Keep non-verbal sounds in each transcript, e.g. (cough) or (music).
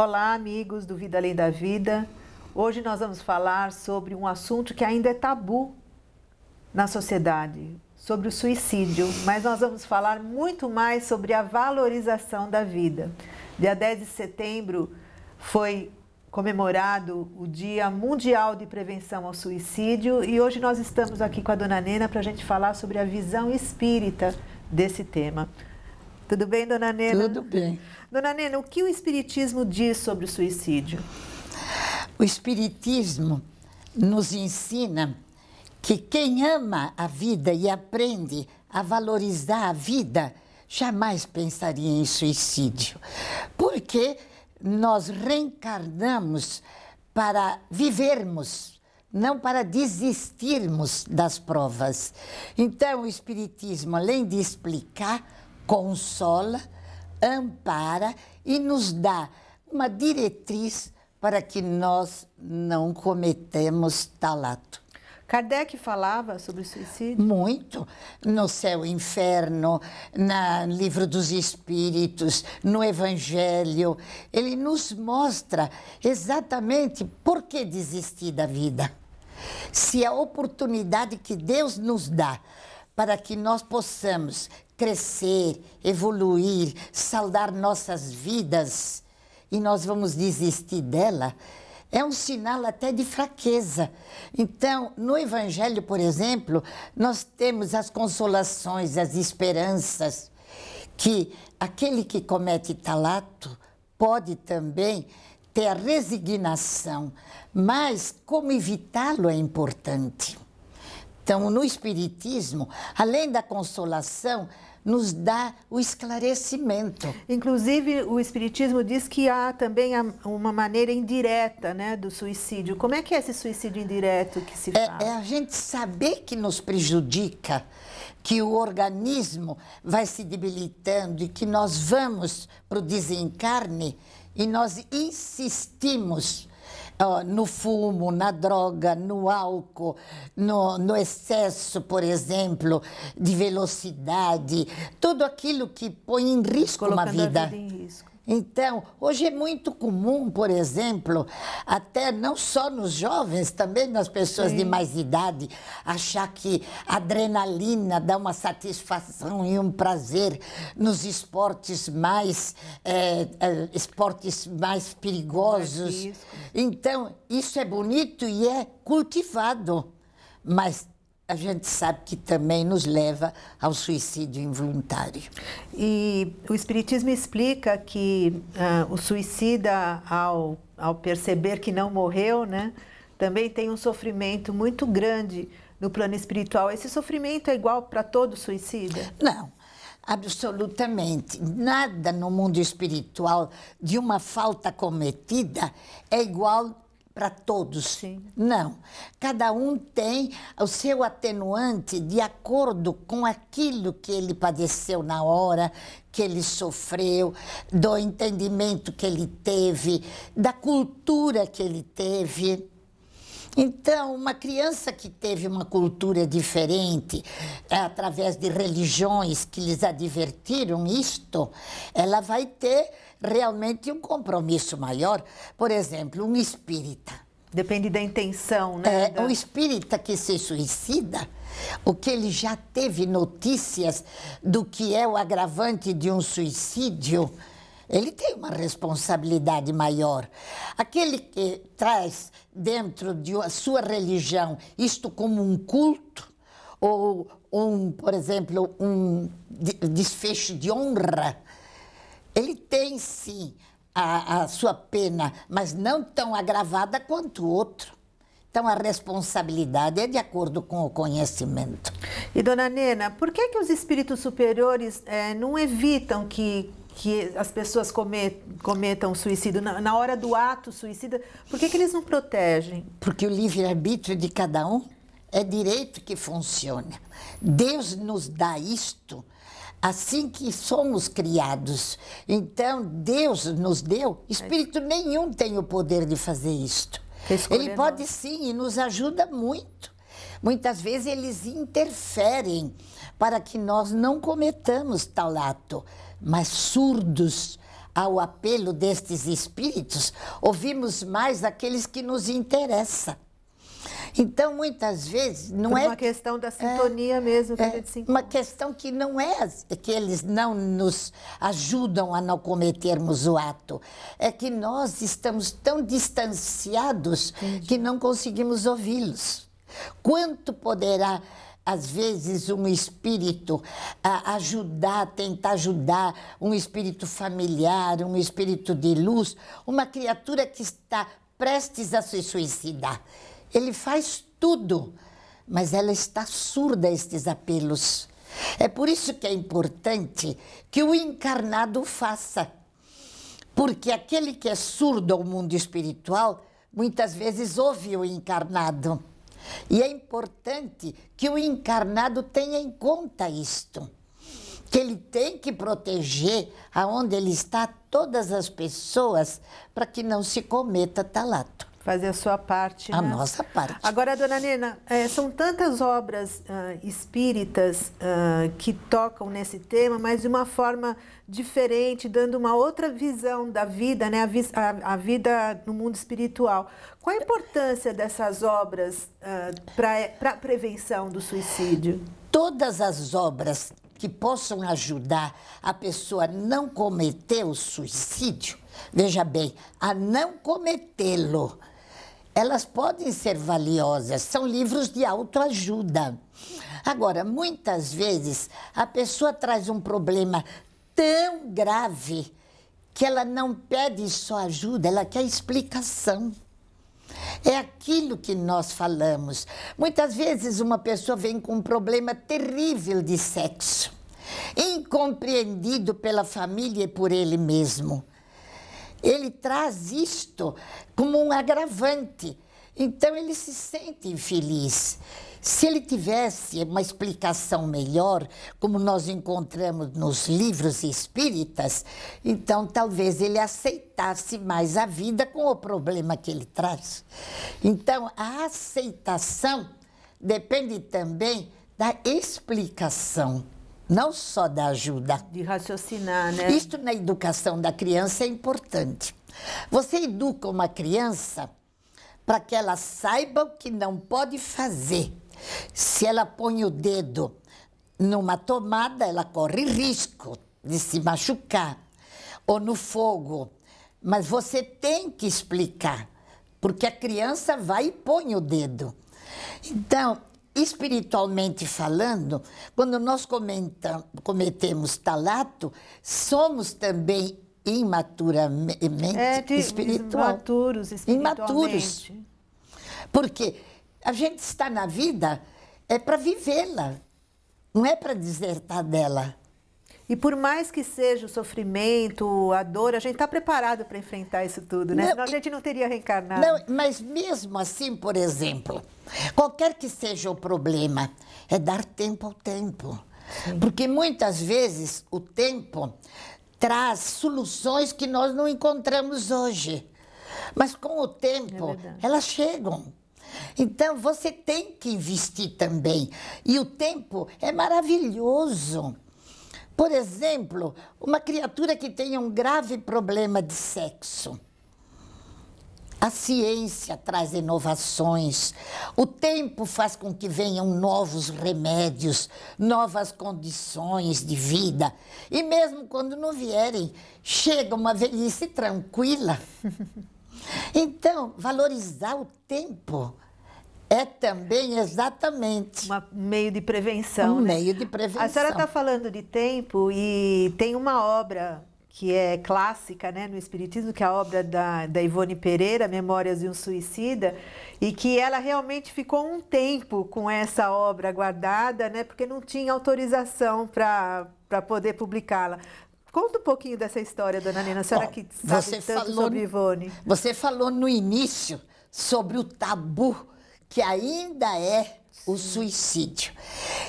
Olá, amigos do Vida Além da Vida. Hoje nós vamos falar sobre um assunto que ainda é tabu na sociedade, sobre o suicídio, mas nós vamos falar muito mais sobre a valorização da vida. Dia 10 de setembro foi comemorado o Dia Mundial de Prevenção ao Suicídio e hoje nós estamos aqui com a dona Nena para a gente falar sobre a visão espírita desse tema. Tudo bem, dona Nena? Tudo bem. Dona Nena, o que o Espiritismo diz sobre o suicídio? O Espiritismo nos ensina que quem ama a vida e aprende a valorizar a vida jamais pensaria em suicídio. Porque nós reencarnamos para vivermos, não para desistirmos das provas. Então, o Espiritismo, além de explicar, consola, ampara e nos dá uma diretriz para que nós não cometemos tal ato. Kardec falava sobre o suicídio? Muito. No Céu e Inferno, no Livro dos Espíritos, no Evangelho. Ele nos mostra exatamente por que desistir da vida. Se a oportunidade que Deus nos dá para que nós possamos crescer, evoluir, saudar nossas vidas e nós vamos desistir dela, é um sinal até de fraqueza. Então, no Evangelho, por exemplo, nós temos as consolações, as esperanças, que aquele que comete talato pode também ter a resignação, mas como evitá-lo é importante. Então, no Espiritismo, além da consolação, nos dá o esclarecimento. Inclusive, o Espiritismo diz que há também uma maneira indireta né, do suicídio. Como é que é esse suicídio indireto que se é, fala? É a gente saber que nos prejudica, que o organismo vai se debilitando e que nós vamos para o desencarne e nós insistimos no fumo, na droga, no álcool, no, no excesso, por exemplo, de velocidade, tudo aquilo que põe em risco Colocando uma vida. A vida em risco. Então, hoje é muito comum, por exemplo, até não só nos jovens, também nas pessoas Sim. de mais idade, achar que adrenalina dá uma satisfação e um prazer nos esportes mais é, é, esportes mais perigosos. Então, isso é bonito e é cultivado, mas a gente sabe que também nos leva ao suicídio involuntário. E o Espiritismo explica que uh, o suicida, ao, ao perceber que não morreu, né, também tem um sofrimento muito grande no plano espiritual. Esse sofrimento é igual para todo suicida? Não. Absolutamente. Nada no mundo espiritual de uma falta cometida é igual para todos. Sim. Não. Cada um tem o seu atenuante de acordo com aquilo que ele padeceu na hora, que ele sofreu, do entendimento que ele teve, da cultura que ele teve. Então, uma criança que teve uma cultura diferente, é, através de religiões que lhes advertiram isto, ela vai ter realmente um compromisso maior. Por exemplo, um espírita. Depende da intenção, né? É. Um espírita que se suicida, o que ele já teve notícias do que é o agravante de um suicídio, ele tem uma responsabilidade maior. Aquele que traz dentro de sua religião isto como um culto, ou um, por exemplo, um desfecho de honra, ele tem sim a, a sua pena, mas não tão agravada quanto o outro. Então, a responsabilidade é de acordo com o conhecimento. E, dona Nena, por que, que os espíritos superiores é, não evitam que, que as pessoas cometam suicídio? Na, na, hora do ato suicida, por que, que eles não protegem? Porque o livre-arbítrio de cada um é direito que funciona. Deus nos dá isto assim que somos criados. Então, Deus nos deu, espírito nenhum tem o poder de fazer isto. Ele pode sim e nos ajuda muito. Muitas vezes eles interferem para que nós não cometamos tal ato, mas surdos ao apelo destes espíritos, ouvimos mais aqueles que nos interessam. Então, muitas vezes, não Por é. uma questão da sintonia é, mesmo que é a gente se Uma questão que não é que eles não nos ajudam a não cometermos o ato. É que nós estamos tão distanciados Entendi. que não conseguimos ouvi-los. Quanto poderá às vezes um espírito a ajudar, tentar ajudar, um espírito familiar, um espírito de luz, uma criatura que está prestes a se suicidar. Ele faz tudo, mas ela está surda a estes apelos. É por isso que é importante que o encarnado faça. Porque aquele que é surdo ao mundo espiritual, muitas vezes ouve o encarnado. E é importante que o encarnado tenha em conta isto. Que ele tem que proteger aonde ele está todas as pessoas para que não se cometa talato fazer a sua parte. A né? nossa parte. Agora, dona Nena, é, são tantas obras uh, espíritas uh, que tocam nesse tema, mas de uma forma diferente, dando uma outra visão da vida, né? a, a, a vida no mundo espiritual. Qual a importância dessas obras uh, para a prevenção do suicídio? Todas as obras que possam ajudar a pessoa a não cometer o suicídio, veja bem, a não cometê-lo, elas podem ser valiosas, são livros de autoajuda. Agora, muitas vezes a pessoa traz um problema tão grave que ela não pede só ajuda, ela quer explicação. É aquilo que nós falamos. Muitas vezes uma pessoa vem com um problema terrível de sexo, incompreendido pela família e por ele mesmo ele traz isto como um agravante. Então ele se sente infeliz. Se ele tivesse uma explicação melhor, como nós encontramos nos livros espíritas, então talvez ele aceitasse mais a vida com o problema que ele traz. Então a aceitação depende também da explicação não só da ajuda. De raciocinar, né? Isto na educação da criança é importante. Você educa uma criança para que ela saiba o que não pode fazer. Se ela põe o dedo numa tomada, ela corre risco de se machucar. Ou no fogo. Mas você tem que explicar, porque a criança vai e põe o dedo. Então, espiritualmente falando, quando nós cometemos talato, somos também imaturamente é, espiritual. Imaturos, imaturos. Porque a gente está na vida é para vivê-la, não é para desertar dela. E por mais que seja o sofrimento, a dor, a gente está preparado para enfrentar isso tudo, né? Não, Senão a gente não teria reencarnado. Não, mas mesmo assim, por exemplo, qualquer que seja o problema, é dar tempo ao tempo. Sim. Porque muitas vezes o tempo traz soluções que nós não encontramos hoje. Mas com o tempo, é elas chegam. Então você tem que investir também. E o tempo é maravilhoso. Por exemplo, uma criatura que tenha um grave problema de sexo. A ciência traz inovações, o tempo faz com que venham novos remédios, novas condições de vida. E mesmo quando não vierem, chega uma velhice tranquila. (laughs) Então, valorizar o tempo é também exatamente um meio de prevenção. Um né? meio de prevenção. A senhora está falando de tempo e tem uma obra que é clássica né, no Espiritismo, que é a obra da, da Ivone Pereira, Memórias de um Suicida, e que ela realmente ficou um tempo com essa obra guardada, né, porque não tinha autorização para poder publicá-la. Conta um pouquinho dessa história, dona Nina, a senhora Bom, que sabe você tanto falou, sobre Ivone. Você falou no início sobre o tabu que ainda é o suicídio.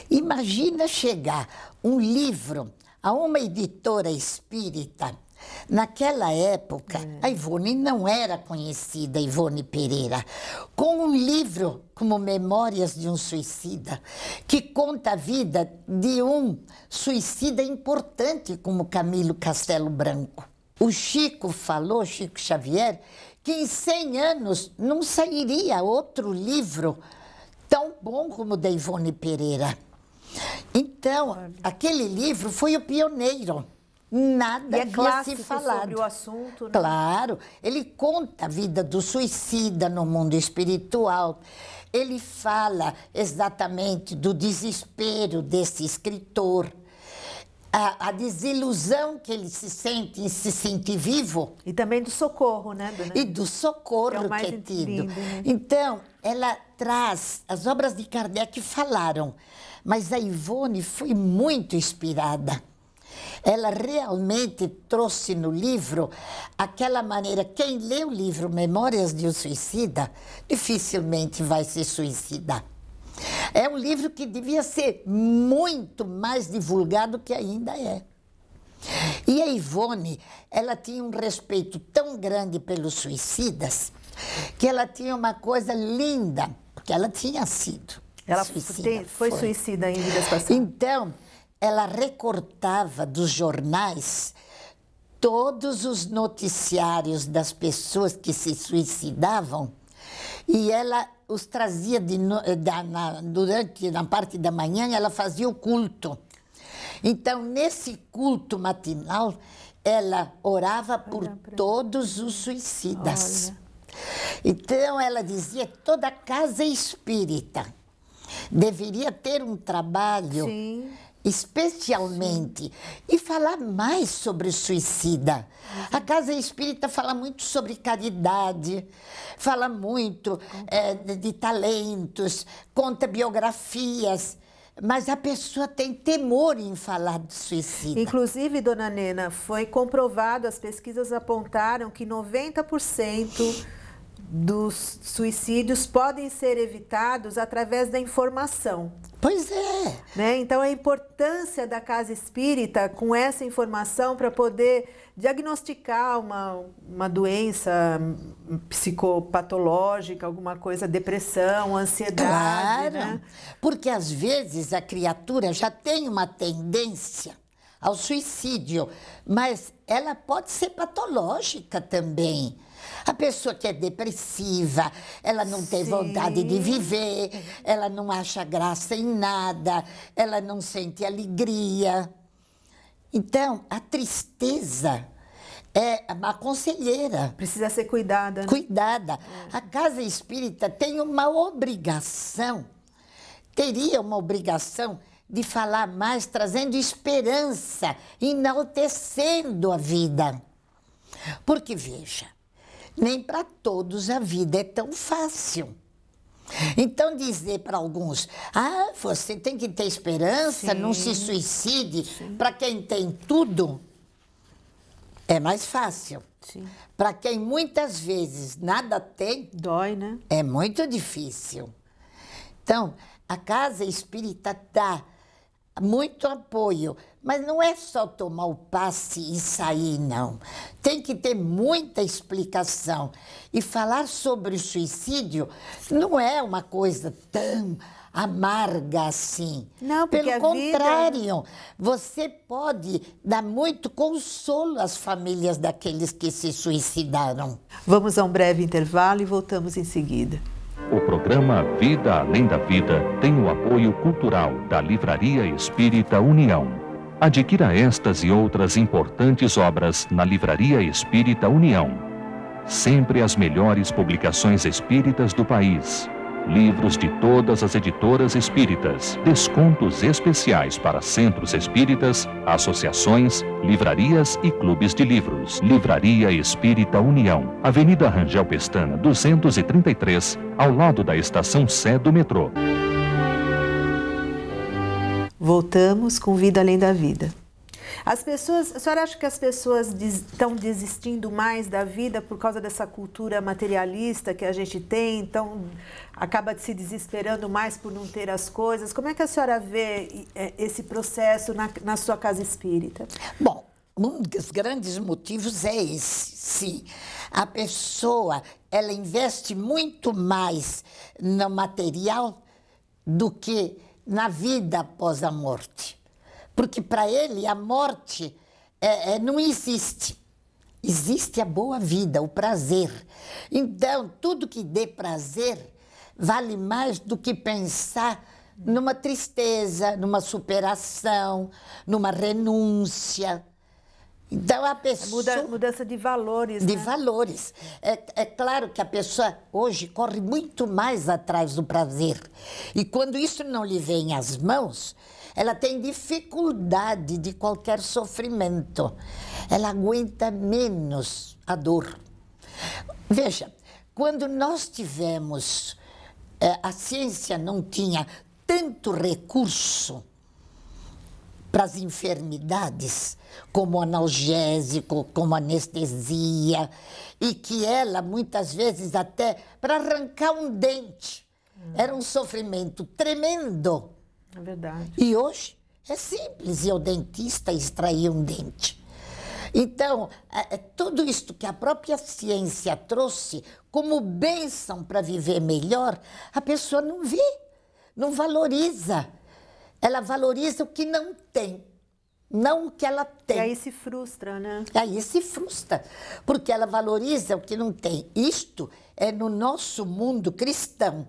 Imagina chegar um livro a uma editora espírita. Naquela época, é. a Ivone não era conhecida, Ivone Pereira, com um livro como Memórias de um Suicida, que conta a vida de um suicida importante como Camilo Castelo Branco. O Chico falou, Chico Xavier, que em 100 anos não sairia outro livro tão bom como o da Ivone Pereira. Então, aquele livro foi o pioneiro. Nada e é havia se falado. sobre o assunto. Né? Claro, ele conta a vida do suicida no mundo espiritual. Ele fala exatamente do desespero desse escritor, a, a, desilusão que ele se sente em se sentir vivo. E também do socorro, né, dona? E do socorro é que é tido. Lindo, né? Então, ela traz, as obras de Kardec falaram, mas a Ivone foi muito inspirada ela realmente trouxe no livro aquela maneira. Quem lê o livro Memórias de um Suicida dificilmente vai se suicidar. É um livro que devia ser muito mais divulgado que ainda é. E a Ivone, ela tinha um respeito tão grande pelos suicidas que ela tinha uma coisa linda, porque ela tinha sido. Ela suicida, foi, foi, suicida em vidas passadas. Então, ela recortava dos jornais todos os noticiários das pessoas que se suicidavam e ela os trazia de, da, na, durante na parte da manhã ela fazia o culto. Então nesse culto matinal ela orava por todos os suicidas. Olha. Então ela dizia toda casa espírita deveria ter um trabalho Sim especialmente, e falar mais sobre suicida. A Casa Espírita fala muito sobre caridade, fala muito é, de, de talentos, conta biografias. Mas a pessoa tem temor em falar de suicídio. Inclusive, dona Nena, foi comprovado, as pesquisas apontaram que 90% dos suicídios podem ser evitados através da informação. Pois é. Né? Então, a importância da casa espírita com essa informação para poder diagnosticar uma, uma doença psicopatológica, alguma coisa, depressão, ansiedade. Claro, né? porque às vezes a criatura já tem uma tendência ao suicídio, mas ela pode ser patológica também. A pessoa que é depressiva, ela não tem Sim. vontade de viver, ela não acha graça em nada, ela não sente alegria. Então, a tristeza é uma conselheira. Precisa ser cuidada. Né? Cuidada. É. A casa espírita tem uma obrigação, teria uma obrigação de falar mais, trazendo esperança, enaltecendo a vida. Porque, veja, nem para todos a vida é tão fácil. Então, dizer para alguns, ah, você tem que ter esperança, Sim. não se suicide, para quem tem tudo, é mais fácil. Para quem muitas vezes nada tem, dói, né? É muito difícil. Então, a casa espírita dá muito apoio, mas não é só tomar o passe e sair, não. Tem que ter muita explicação. E falar sobre o suicídio não é uma coisa tão amarga assim. Não, Pelo contrário, vida... você pode dar muito consolo às famílias daqueles que se suicidaram. Vamos a um breve intervalo e voltamos em seguida. Programa Vida Além da Vida tem o apoio cultural da Livraria Espírita União. Adquira estas e outras importantes obras na Livraria Espírita União. Sempre as melhores publicações espíritas do país. Livros de todas as editoras espíritas. Descontos especiais para centros espíritas, associações, livrarias e clubes de livros. Livraria Espírita União. Avenida Rangel Pestana, 233, ao lado da estação Sé do metrô. Voltamos com Vida Além da Vida. As pessoas, a senhora acha que as pessoas estão desistindo mais da vida por causa dessa cultura materialista que a gente tem, então acaba se desesperando mais por não ter as coisas? Como é que a senhora vê é, esse processo na, na sua casa espírita? Bom, um dos grandes motivos é esse, sim. A pessoa, ela investe muito mais no material do que na vida após a morte. Porque para ele a morte é, é, não existe. existe a boa vida, o prazer. Então, tudo que dê prazer vale mais do que pensar numa tristeza, numa superação, numa renúncia. Então a pessoa. Muda, mudança de valores. De né? valores. É, é claro que a pessoa hoje corre muito mais atrás do prazer. E quando isso não lhe vem às mãos, ela tem dificuldade de qualquer sofrimento. Ela aguenta menos a dor. Veja, quando nós tivemos. É, a ciência não tinha tanto recurso para as enfermidades, como analgésico, como anestesia, e que ela, muitas vezes, até para arrancar um dente, era um sofrimento tremendo. É verdade. E hoje é simples ir ao dentista extrair um dente. Então, é, é tudo isto que a própria ciência trouxe como bênção para viver melhor, a pessoa não vê, não valoriza. Ela valoriza o que não tem, não o que ela tem. E aí se frustra, né? Aí se frustra, porque ela valoriza o que não tem. Isto é no nosso mundo cristão.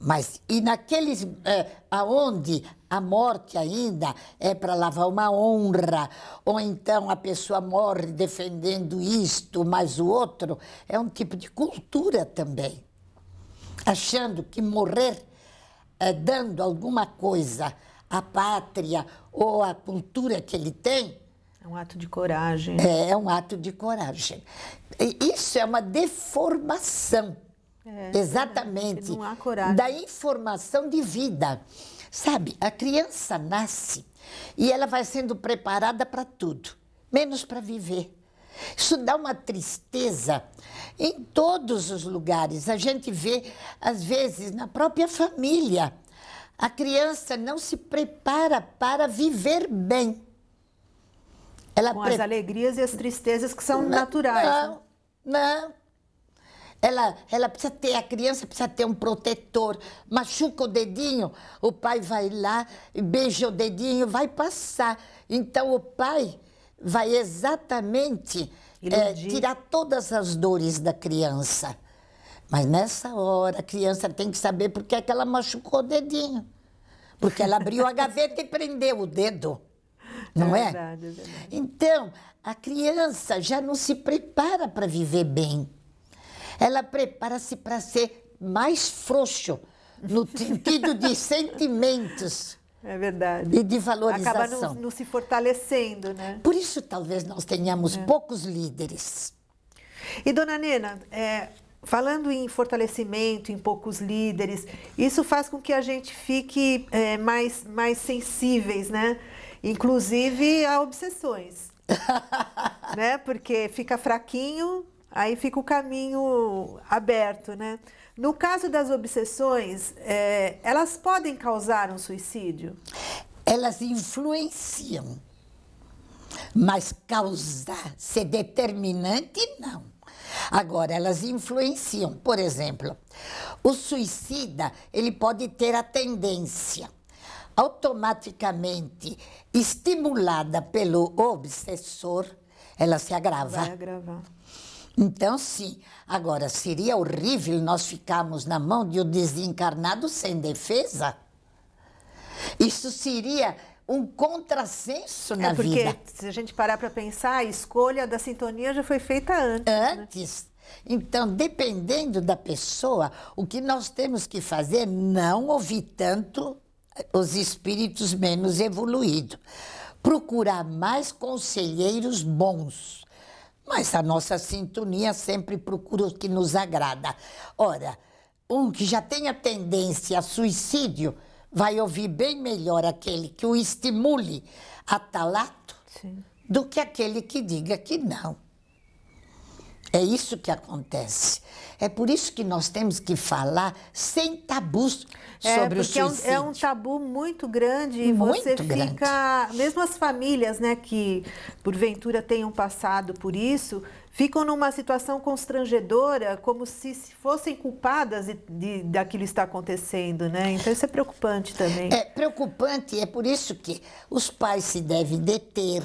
Mas e naqueles é, aonde a morte ainda é para lavar uma honra, ou então a pessoa morre defendendo isto, mas o outro, é um tipo de cultura também. Achando que morrer é, dando alguma coisa à pátria ou à cultura que ele tem. É um ato de coragem. É, é um ato de coragem. E isso é uma deformação. É, exatamente. Não há coragem. Da informação de vida. Sabe, a criança nasce e ela vai sendo preparada para tudo, menos para viver. Isso dá uma tristeza em todos os lugares. A gente vê, às vezes, na própria família. A criança não se prepara para viver bem. Ela Com pre... as alegrias e as tristezas que são não, naturais. Não, né? não. Ela, ela precisa ter, a criança precisa ter um protetor. Machuca o dedinho, o pai vai lá, beija o dedinho, vai passar. Então o pai vai exatamente é, tirar todas as dores da criança. Mas nessa hora a criança tem que saber por que, é que ela machucou o dedinho. Porque ela abriu a gaveta e prendeu o dedo. Não é? Verdade, é verdade. Então, a criança já não se prepara para viver bem. Ela prepara-se para ser mais frouxo, no sentido de (laughs) sentimentos. É verdade. E de valorização. Acaba não, não se fortalecendo, né? Por isso, talvez nós tenhamos é. poucos líderes. E, dona Nena, é, falando em fortalecimento, em poucos líderes, isso faz com que a gente fique é, mais, mais sensíveis, né? Inclusive a obsessões. (laughs) né? Porque fica fraquinho, aí fica o caminho aberto, né? No caso das obsessões, é, elas podem causar um suicídio? Elas influenciam, mas causar, ser determinante, não. Agora, elas influenciam. Por exemplo, o suicida, ele pode ter a tendência automaticamente estimulada pelo obsessor, ela se agrava. Vai agravar. Então, sim. Agora, seria horrível nós ficarmos na mão de um desencarnado sem defesa? Isso seria um contrassenso na é porque, vida. se a gente parar para pensar, a escolha da sintonia já foi feita antes. Né? Antes. Né? Então, dependendo da pessoa, o que nós temos que fazer é não ouvir tanto os espíritos menos evoluídos. Procurar mais conselheiros bons mas a nossa sintonia sempre procura o que nos agrada. Ora, um que já tem a tendência a suicídio vai ouvir bem melhor aquele que o estimule a talato Sim. do que aquele que diga que não. É isso que acontece. É por isso que nós temos que falar sem tabus é, sobre o suicídio. É um, é um tabu muito grande e muito você grande. fica... Mesmo as famílias né, que, porventura, tenham passado por isso, ficam numa situação constrangedora, como se fossem culpadas de, de, daquilo que está acontecendo, né? Então isso é preocupante também. É preocupante, é por isso que os pais se devem deter,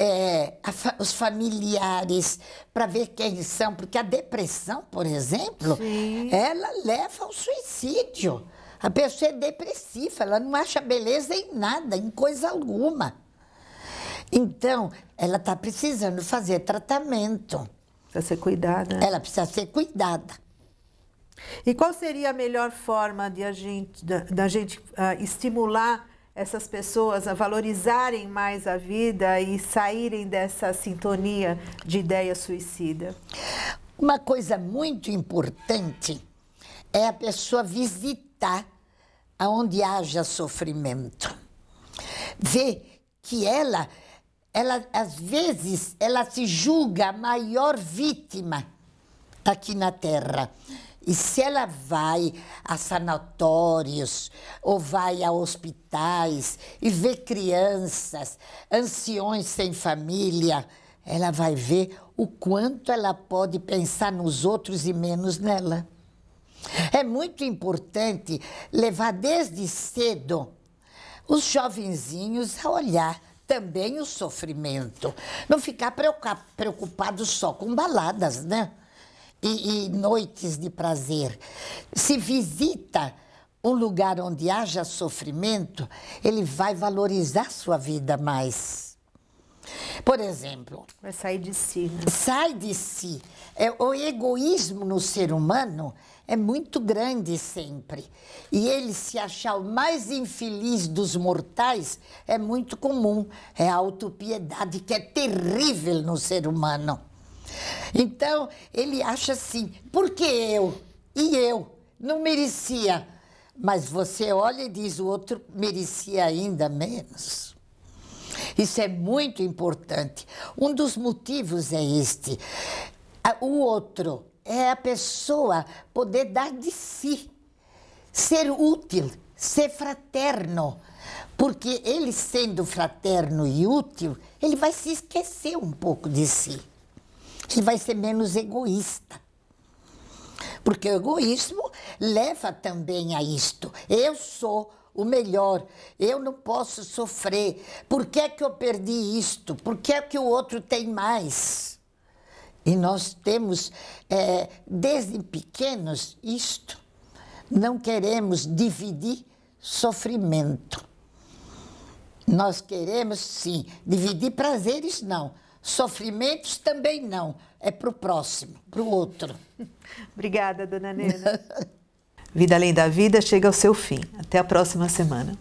é, fa os familiares, para ver quem são, porque a depressão, por exemplo, Sim. ela leva ao suicídio. A pessoa é depressiva, ela não acha beleza em nada, em coisa alguma. Então, ela está precisando fazer tratamento. Precisa ser cuidada. Ela precisa ser cuidada. E qual seria a melhor forma de a gente, da, da gente uh, estimular essas pessoas a valorizarem mais a vida e saírem dessa sintonia de ideia suicida? Uma coisa muito importante é a pessoa visitar aonde haja sofrimento. Ver que ela, ela às vezes, ela se julga a maior vítima aqui na Terra. E se ela vai a sanatórios ou vai a hospitais e vê crianças, anciões sem família, ela vai ver o quanto ela pode pensar nos outros e menos nela. É muito importante levar desde cedo os jovenzinhos a olhar também o sofrimento. Não ficar preocupado só com baladas, né? E, e noites de prazer. Se visita um lugar onde haja sofrimento, ele vai valorizar sua vida mais. Por exemplo. Vai sair de si. Né? Sai de si. É, o egoísmo no ser humano é muito grande sempre. E ele se achar o mais infeliz dos mortais é muito comum. É a autopiedade que é terrível no ser humano. Então, ele acha assim, por que eu? E eu? Não merecia. Mas você olha e diz, o outro merecia ainda menos. Isso é muito importante. Um dos motivos é este. O outro é a pessoa poder dar de si, ser útil, ser fraterno. Porque ele sendo fraterno e útil, ele vai se esquecer um pouco de si ele vai ser menos egoísta. Porque o egoísmo leva também a isto. Eu sou o melhor, eu não posso sofrer. Por que é que eu perdi isto? Por que é que o outro tem mais? E nós temos, é, desde pequenos, isto. Não queremos dividir sofrimento. Nós queremos, sim, dividir prazeres, não Sofrimentos também não. É para o próximo, para o outro. (laughs) Obrigada, dona Nena. (laughs) Vida Além da Vida chega ao seu fim. Até a próxima semana.